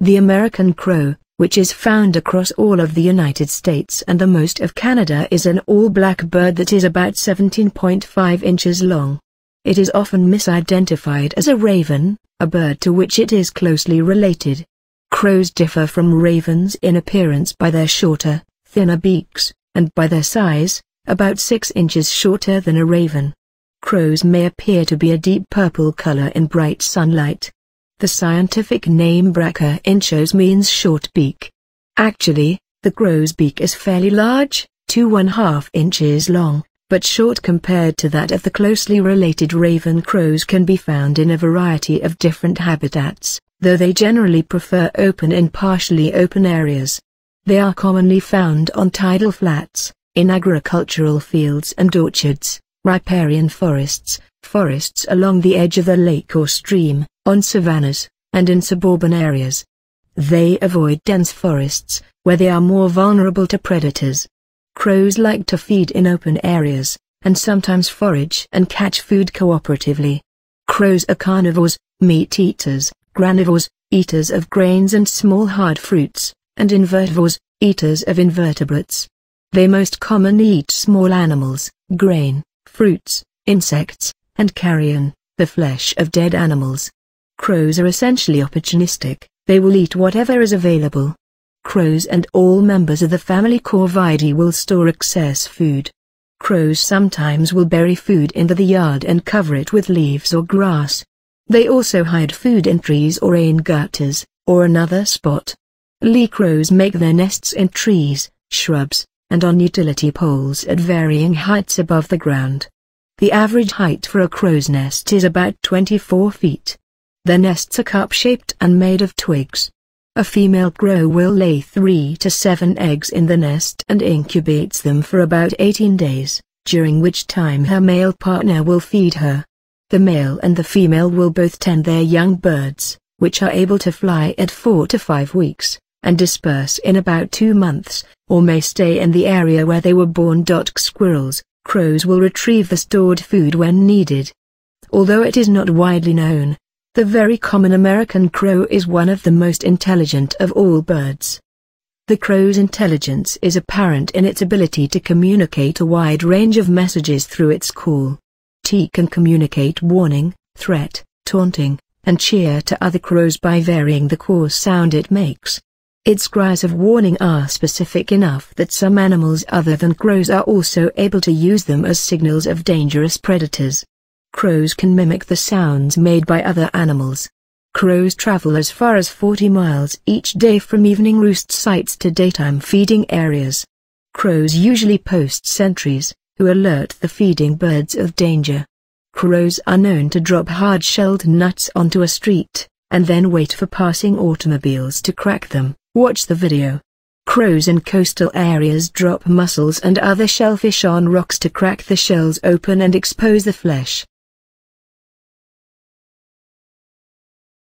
The American crow, which is found across all of the United States and the most of Canada is an all-black bird that is about 17.5 inches long. It is often misidentified as a raven, a bird to which it is closely related. Crows differ from ravens in appearance by their shorter, thinner beaks, and by their size, about 6 inches shorter than a raven. Crows may appear to be a deep purple color in bright sunlight, the scientific name brachyrhynchos means short beak. Actually, the crow's beak is fairly large, 2 1/2 inches long, but short compared to that of the closely related raven crows can be found in a variety of different habitats, though they generally prefer open and partially open areas. They are commonly found on tidal flats, in agricultural fields and orchards, riparian forests, forests along the edge of a lake or stream, on savannas, and in suburban areas. They avoid dense forests, where they are more vulnerable to predators. Crows like to feed in open areas, and sometimes forage and catch food cooperatively. Crows are carnivores, meat eaters, granivores, eaters of grains and small hard fruits, and invertivores, eaters of invertebrates. They most commonly eat small animals, grain, fruits, insects, and carrion, the flesh of dead animals. Crows are essentially opportunistic, they will eat whatever is available. Crows and all members of the family Corvidae will store excess food. Crows sometimes will bury food into the yard and cover it with leaves or grass. They also hide food in trees or in gutters, or another spot. Lee crows make their nests in trees, shrubs, and on utility poles at varying heights above the ground. The average height for a crow's nest is about 24 feet. Their nests are cup-shaped and made of twigs. A female crow will lay three to seven eggs in the nest and incubates them for about 18 days, during which time her male partner will feed her. The male and the female will both tend their young birds, which are able to fly at four to five weeks, and disperse in about two months, or may stay in the area where they were born. Squirrels, crows will retrieve the stored food when needed. Although it is not widely known, the very common American crow is one of the most intelligent of all birds. The crow's intelligence is apparent in its ability to communicate a wide range of messages through its call. T can communicate warning, threat, taunting, and cheer to other crows by varying the coarse sound it makes. Its cries of warning are specific enough that some animals other than crows are also able to use them as signals of dangerous predators. Crows can mimic the sounds made by other animals. Crows travel as far as 40 miles each day from evening roost sites to daytime feeding areas. Crows usually post sentries, who alert the feeding birds of danger. Crows are known to drop hard-shelled nuts onto a street, and then wait for passing automobiles to crack them. Watch the video. Crows in coastal areas drop mussels and other shellfish on rocks to crack the shells open and expose the flesh.